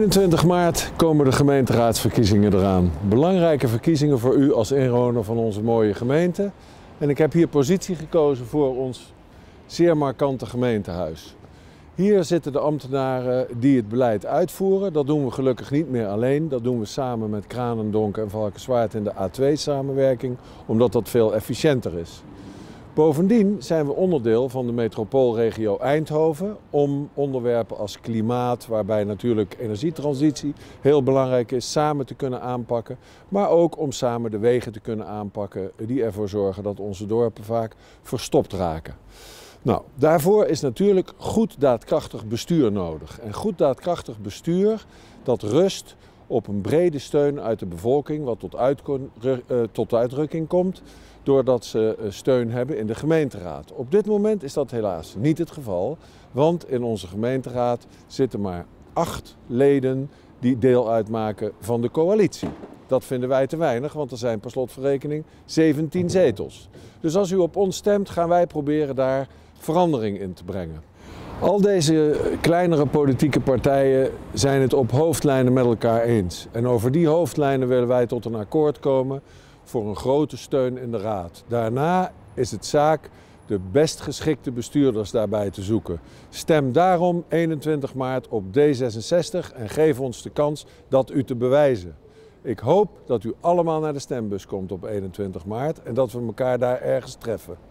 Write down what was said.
21 maart komen de gemeenteraadsverkiezingen eraan. Belangrijke verkiezingen voor u als inwoner van onze mooie gemeente. En ik heb hier positie gekozen voor ons zeer markante gemeentehuis. Hier zitten de ambtenaren die het beleid uitvoeren. Dat doen we gelukkig niet meer alleen. Dat doen we samen met Kranendonk en Valkenswaard in de A2-samenwerking, omdat dat veel efficiënter is. Bovendien zijn we onderdeel van de metropoolregio Eindhoven om onderwerpen als klimaat, waarbij natuurlijk energietransitie heel belangrijk is, samen te kunnen aanpakken. Maar ook om samen de wegen te kunnen aanpakken die ervoor zorgen dat onze dorpen vaak verstopt raken. Nou, daarvoor is natuurlijk goed daadkrachtig bestuur nodig. En goed daadkrachtig bestuur dat rust op een brede steun uit de bevolking, wat tot, uh, tot uitdrukking komt doordat ze eh, steun hebben in de gemeenteraad. Op dit moment is dat helaas niet het geval, want in onze gemeenteraad zitten maar acht leden die deel uitmaken van de coalitie. Dat vinden wij te weinig, want er zijn per slotverrekening 17 zetels. Dus als u op ons stemt, gaan wij proberen daar verandering in te brengen. Al deze kleinere politieke partijen zijn het op hoofdlijnen met elkaar eens. En over die hoofdlijnen willen wij tot een akkoord komen voor een grote steun in de Raad. Daarna is het zaak de best geschikte bestuurders daarbij te zoeken. Stem daarom 21 maart op D66 en geef ons de kans dat u te bewijzen. Ik hoop dat u allemaal naar de stembus komt op 21 maart en dat we elkaar daar ergens treffen.